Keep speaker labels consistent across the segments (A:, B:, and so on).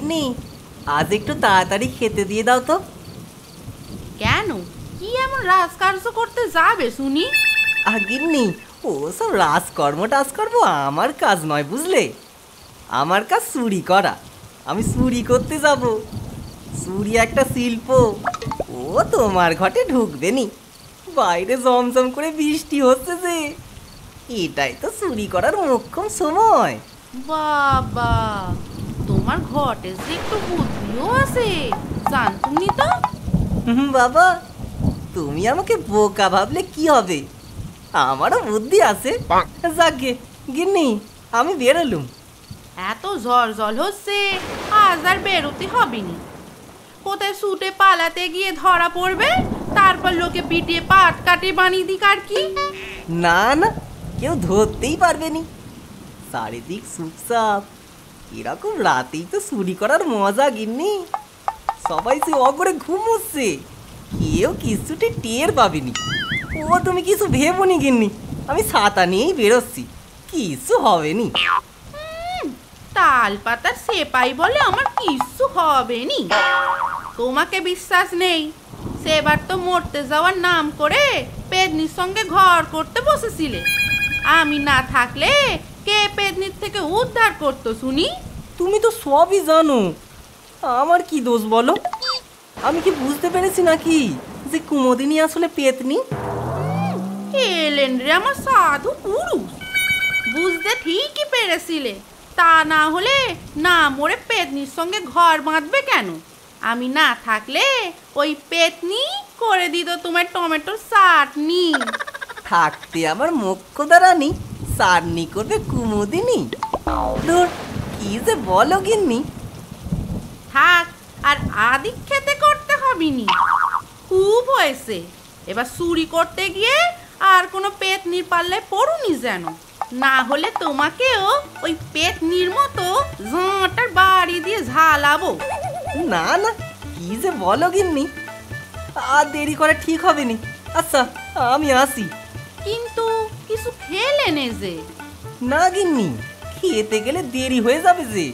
A: গিন্নি আজ একটু তাড়াতাড়ি খেতে দিয়ে দাও তো।
B: কেন? কি এমন রাজকার্য করতে যাবে শুনি?
A: আহ গিন্নি ও সব রাজকর্ম টাজকর্ম আমার কাজ নয় বুঝলে? আমার কাজ চুরি করা। আমি চুরি করতে যাব। চুরি একটা শিল্প। ও তোমার ঘটে ঢুকবে নি। বাইরে জমজম করে বৃষ্টি হচ্ছে যে। এটাই তো চুরি করার মোক্ষম সময়।
B: বাবা। তোমার ঘটে যে একটু বুদ্ধিও আছে। জানতুমনি তো?
A: বাবা তুমি আমাকে বোকা ভাবলে কি হবে? আমারও বুদ্ধি আছে। যাকে গিন্নি আমি বেরোলুম।
B: এত ঝড় জল হচ্ছে আজ আর বেরোতে হবেনি। কোথায় শুটে পালাতে গিয়ে ধরা পড়বে? তারপর লোকে পিটিয়ে পাট কাটে বানিয়ে দিক আর কি?
A: না না কেউ ধরতেই পারবে নি। চারিদিক চুপচাপ এরকম রাতেই তো চুরি করার মজা, গিন্নি। সবাই সে অগরে ঘুমোচ্ছে কেউ কিছুটি টের পাবেনি। ও, তুমি কিছু ভেবনি, গিন্নি। আমি ছাতা নিয়েই বেরোচ্ছি, কিছু হবেনি।
B: তাল পাতার সেপাই বলে আমার কিচ্ছু হবেনি। তোমাকে বিশ্বাস নেই, সেবার তো মরতে যাওয়ার নাম করে পেদনির সঙ্গে ঘর করতে বসেছিলে। আমি না থাকলে কে পেদনির থেকে উদ্ধার করতো শুনি?
A: তুমি তো সবই জানো। আমার কি দোষ বলো? আমি কি বুঝতে পেরেছি নাকি যে কুমোদিনী আসলে পেতনি?
B: এলেন রে আমার সাধু পুরুষ? বুঝতে ঠিকই পেরেছিলে। তা না হলে না মরে পেতনির সঙ্গে ঘর বাঁধবে কেন? আমি না থাকলে ওই পেতনি করে দিত তোমার টমেটোর চাটনি।
A: থাকতে আমার মোক্ষদারানি সারনি করবে কুমুদিনী। ধর কি যে বলো গিন্নি।
B: থাক আর আদি খেতে করতে হবিনি। খুব হয়েছে। এবার চুরি করতে গিয়ে আর কোনো পেতনির পাল্লায় পড়ুনি যেন। না হলে তোমাকেও ওই পেতনির মতো ঝাঁটার বাড়ি দিয়ে ঝালাবো।
A: না না কি যে বলো গিন্নি। আর দেরি করা ঠিক হবে নি আচ্ছা আমি আসি।
B: কিছু খেলে নে যে।
A: না গিন্নি খেতে গেলে দেরি হয়ে যাবে যে।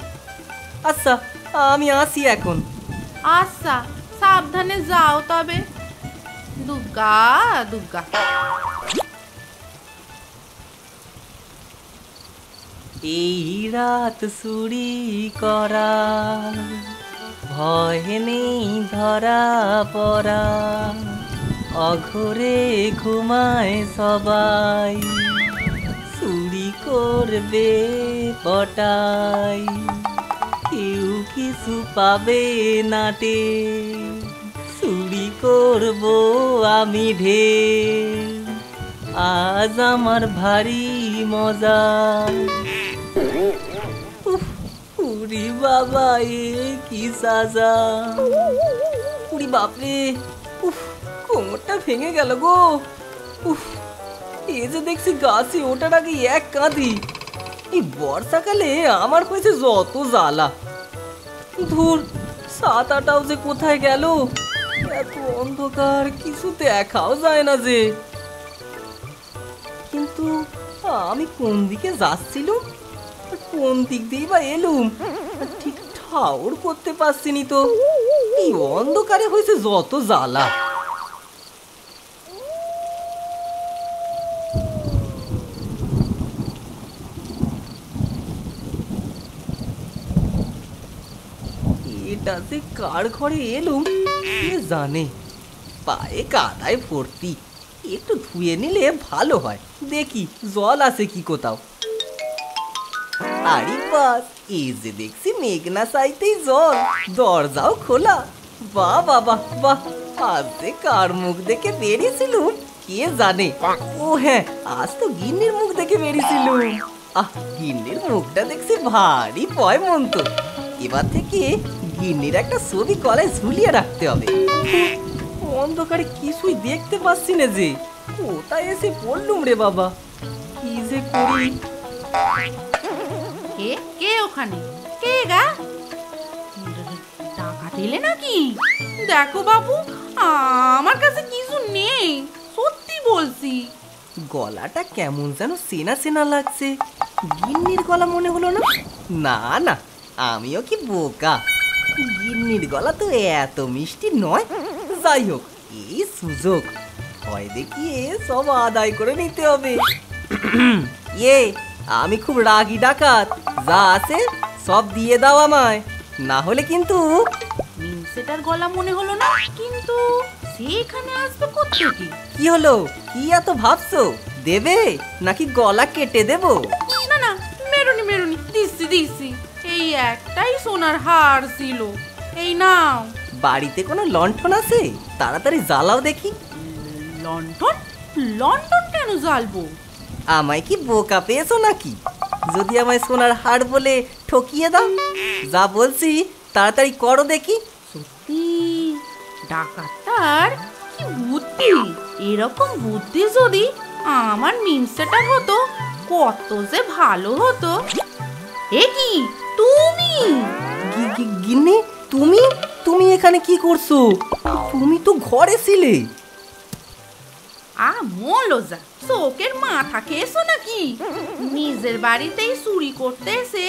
A: আচ্ছা আমি আসি এখন।
B: আচ্ছা সাবধানে যাও তবে। দুর্গা দুর্গা।
A: এই রাত চুরি করা ভয় নেই ধরা পড়া। অঘরে ঘুমায় সবাই। চুরি করবে পটাই। কেউ কিছু পাবে নাটে। চুরি করব আমি ঢের। আজ আমার ভারী মজা। উরি বাবা, এ কি সাজা। উরি বাপরে, উফ। কোমরটা ভেঙে গেল গো। উফ যে দেখছি গাছে ওটার আগে এক কাঁদি এই বর্ষাকালে আমার হয়েছে যত জ্বালা। ধুর সাত আটাও যে কোথায় গেল? এত অন্ধকার, কিছু দেখাও যায় না যে। কিন্তু আমি কোন দিকে যাচ্ছিলুম কোন দিক দিয়ে বা এলুম? ঠিক ঠাউর করতে পারছিনি তো। এই অন্ধকারে হয়েছে যত জ্বালা। যে কার ঘরে এলুম কে জানে? পায়ে কাদায় ভর্তি। একটু ধুয়ে নিলে ভালো হয়। দেখি, জল আছে কি কোথাও? আরে বাস এই যে দেখছি মেঘনা সাইতেই জল। দরজাও খোলা। বা বাবা বাহ আজ যে কার মুখ দেখে বেরিয়েছিলুম, কে জানে? ও হ্যাঁ আজ তো গিন্নির মুখ দেখে বেরিয়েছিলুম। আহ, গিন্নির মুখটা দেখছি ভারী পয় মন্ত এবার থেকে গিন্নির একটা ছবি কলায় ঝুলিয়ে রাখতে হবে। অন্ধকারে কিছুই দেখতে পাচ্ছি না যে। কোথায় এসে পড়লুম রে বাবা? কি যে করি?
B: কে কে ওখানে? কে গা? টাকা দিলে নাকি? দেখো বাবু আমার কাছে কিছু নেই সত্যি বলছি।
A: গলাটা কেমন যেন সেনা সেনা লাগছে। গিন্নির গলা মনে হলো না? না না আমিও কি বোকা? গিন্নির গলা তো এত মিষ্টি নয়? যাই হোক এই সুযোগ। হয় দেখিয়ে সব আদায় করে নিতে হবে। ইয়ে আমি খুব রাগি ডাকাত। যা আছে সব দিয়ে দাও আমায়। না হলে কিন্তু
B: মিনসেটার গলা মনে হলো না কিন্তু সে এখানে আসবে কোথেকে
A: কি হলো? কি এত ভাবছ? দেবে? নাকি গলা কেটে দেবো?
B: না না মেরুনি মেরুনি দিচ্ছি দিচ্ছি। এই একটাই সোনার হার ছিল। এই নাও।
A: বাড়িতে কোনো লণ্ঠন আছে? তাড়াতাড়ি জ্বালাও দেখি।
B: লন্ডন লন্ডন কেন জ্বালবো?
A: আমায় কি বোকা পেয়েছ নাকি? যদি আমায় সোনার হার বলে ঠকিয়ে দাও। যা বলছি তাড়াতাড়ি করো দেখি।
B: সত্যি? ডাকাতার কি বুদ্ধি? এরকম বুদ্ধি যদি আমার মিনসেটার হতো কত যে ভালো হতো। এ কি? তুমি?
A: গিন্নি তুমি? তুমি এখানে কি করছ? তুমি তো ঘরে ছিলে।
B: আ মলোজা চোখের মাথা খেয়েছো নাকি? নিজের বাড়িতেই চুরি করতে এসে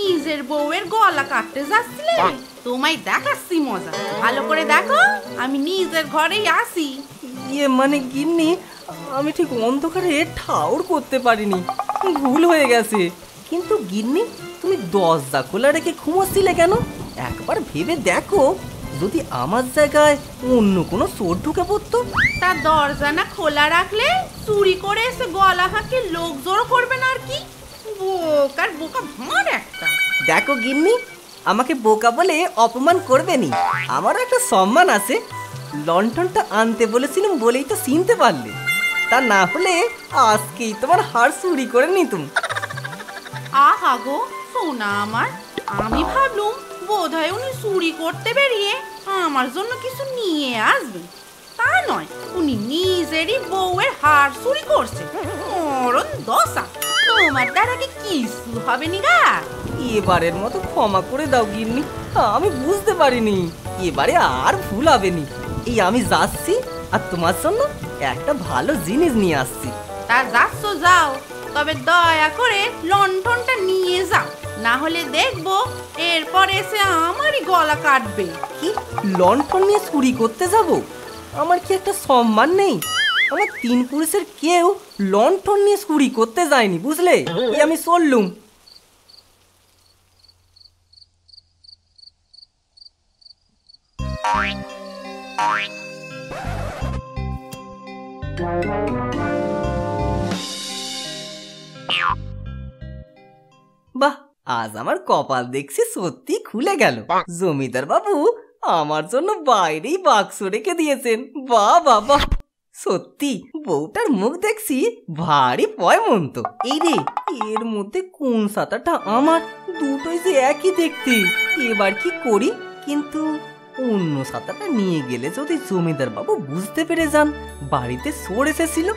B: নিজের বউয়ের গলা কাটতে যাচ্ছিলে? তোমায় দেখাচ্ছি মজা। ভালো করে দেখো আমি নিজের ঘরেই আসি
A: ইয়ে মানে গিন্নি আমি ঠিক অন্ধকারে ঠাউর করতে পারিনি। ভুল হয়ে গেছে। কিন্তু গিন্নি তুমি দরজা খোলা রেখে ঘুমোচ্ছিলে কেন? একবার ভেবে দেখো যদি আমার জায়গায় অন্য কোনো চোর ঢুকে পড়তো।
B: তা দরজা না খোলা রাখলে চুরি করে এসে গলা হাঁকে লোক জড়ো করবে না আর কি? বোকার বোকা ভাঁড় একটা।
A: দেখো গিন্নি আমাকে বোকা বলে অপমান করবেনি আমারও একটা সম্মান আছে। লন্ঠনটা আনতে বলেছিলাম বলেই তো চিনতে পারলে। তা না হলে আজকেই তোমার হার চুরি করে নিতুম।
B: আহা গো সোনা আমার আমি ভাবলুম বোধহয় উনি চুরি করতে বেরিয়ে আমার জন্য কিছু নিয়ে আসবেন। তা নয় উনি নিজেরই বউয়ের হার চুরি করছে। মরণ দশা তোমার দ্বারা কি কিছু হবে নি গা?
A: এবারের মতো ক্ষমা করে দাও গিন্নি আমি বুঝতে পারিনি এবারে আর ভুল হবেনি এই আমি যাচ্ছি আর তোমার জন্য একটা ভালো জিনিস নিয়ে আসছি।
B: তা যাচ্ছ যাও। তবে দয়া করে লণ্ঠনটা নিয়ে যাও। না হলে দেখব এরপর এসে আমারই গলা কাটবে।
A: কি? লণ্ঠন নিয়ে চুরি করতে যাব? আমার কি একটা সম্মান নেই? আমার তিন পুরুষের কেউ লণ্ঠন নিয়ে চুরি করতে যায়নি, বুঝলে? আমি চললুম। বাহ আজ আমার কপাল দেখছি সত্যি খুলে গেল। জমিদার বাবু আমার জন্য বাইরেই বাক্স রেখে দিয়েছেন। বা বাহ সত্যি বউটার মুখ দেখছি ভারী পয়মন্ত। এই রে এর মধ্যে কোন সাঁতারটা আমার? দুটোই যে একই দেখতে। এবার কি করি? কিন্তু অন্য সাঁতারটা নিয়ে গেলে যদি জমিদার বাবু বুঝতে পেরে যান বাড়িতে চোর এসেছিল।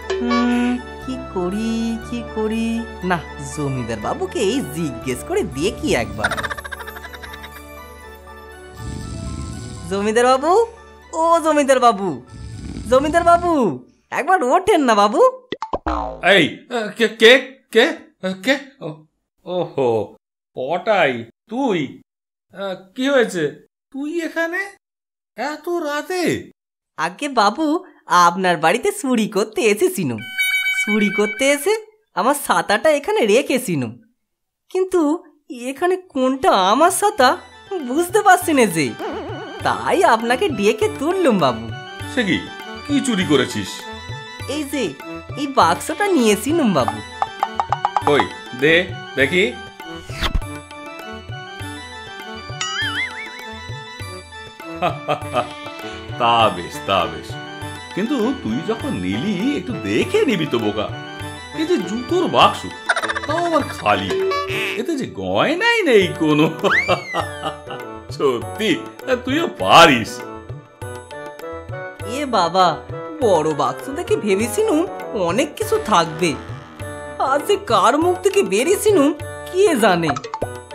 A: কি করি কি করি? না জমিদার বাবুকে এই জিজ্ঞেস করে দেখি একবার। জমিদার বাবু? ও জমিদার বাবু। জমিদার বাবু একবার ওঠেন না বাবু।
C: এই কে কে কে কে? ও- ওহো পটাই তুই? কি হয়েছে? তুই এখানে? এত রাতে?
A: আগে বাবু আপনার বাড়িতে চুরি করতে এসেছিনু চুরি করতে এসে আমার ছাতাটা এখানে রেখেছিনু কিন্তু এখানে কোনটা আমার ছাতা বুঝতে পারছি না যে। তাই আপনাকে ডেকে তুললুম বাবু।
C: সে কি? কি চুরি করেছিস?
A: এই যে এই বাক্সটা নিয়েছিনুম বাবু।
C: ওই দে দেখি। তা বেশ তা বেশ। কিন্তু তুই যখন নিলি, একটু দেখে নিবি তো বোকা। এই যে জুতোর বাক্স, তাও আবার খালি। এতে যে গয়নাই নেই কোনো। সত্যি তুইও পারিস।
A: এ বাবা, বড় বাক্স দেখে ভেবেছিনু অনেক কিছু থাকবে। আজ যে কার মুখ থেকে বেরিয়েছিনু কে জানে?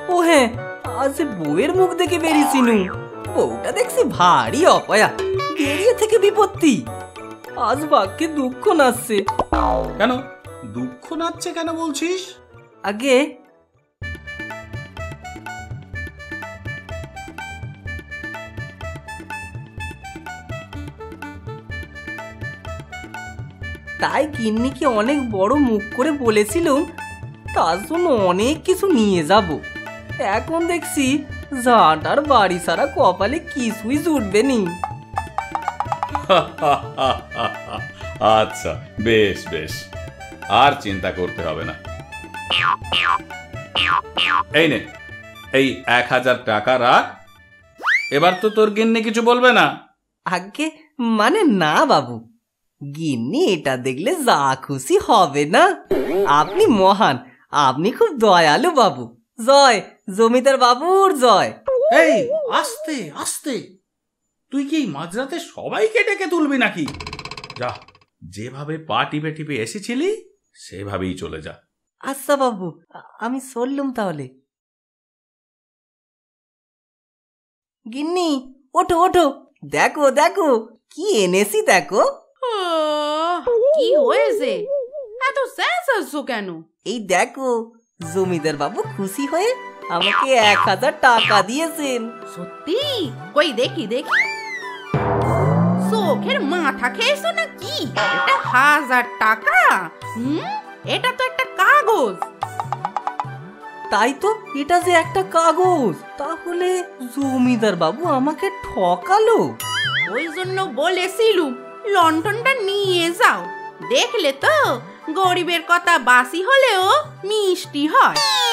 A: ও হ্যাঁ আজ বউয়ের মুখ দেখে বেরিয়েছিনু বউটা দেখছি ভারী অপয়া, বেরিয়ে থেকে বিপত্তি। আজ বাক্যে দুঃখ নাচছে।
C: কেন? দুঃখ নাচছে কেন বলছিস?
A: আগে তাই গিন্নিকে অনেক বড় মুখ করে বলেছিলুম তার জন্য অনেক কিছু নিয়ে যাব। এখন দেখছি ঝাঁটার বাড়ি সারা কপালে কিছুই জুটবে নি।
C: আচ্ছা বেশ বেশ। আর চিন্তা করতে হবে না। এই নে এই এক হাজার টাকা রাখ। এবার তো তোর গিন্নি কিছু বলবে না।
A: আগে মানে না বাবু। গিন্নি এটা দেখলে যা খুশি হবে না। আপনি মহান আপনি খুব দয়ালু বাবু। জয় জমিদার বাবুর জয়।
C: এই আস্তে আস্তে। তুই কি এই মাঝরাতে সবাইকে ডেকে তুলবি নাকি? যা যেভাবে পা টিপে টিপে এসেছিলি সেভাবেই চলে যা।
A: আচ্ছা বাবু আমি চললুম তাহলে। গিন্নি ওঠো ওঠো। দেখো দেখো কি এনেছি দেখো।
B: কি হয়েছে? এত চেঁচাচ্ছ কেন?
A: এই দেখো জমিদার বাবু খুশি হয়ে আমাকে এক হাজার টাকা দিয়েছেন।
B: সত্যি? কই দেখি দেখি। চোখের মাথা খেয়েছো না কি এটা হাজার টাকা? হুম? এটা তো একটা কাগজ।
A: তাই তো এটা যে একটা কাগজ। তাহলে জমিদার বাবু আমাকে ঠকালো।
B: ওই জন্য বলেছিলুম লন্ঠনটা নিয়ে যাও। দেখলে তো গরিবের কথা বাসি হলেও মিষ্টি হয়।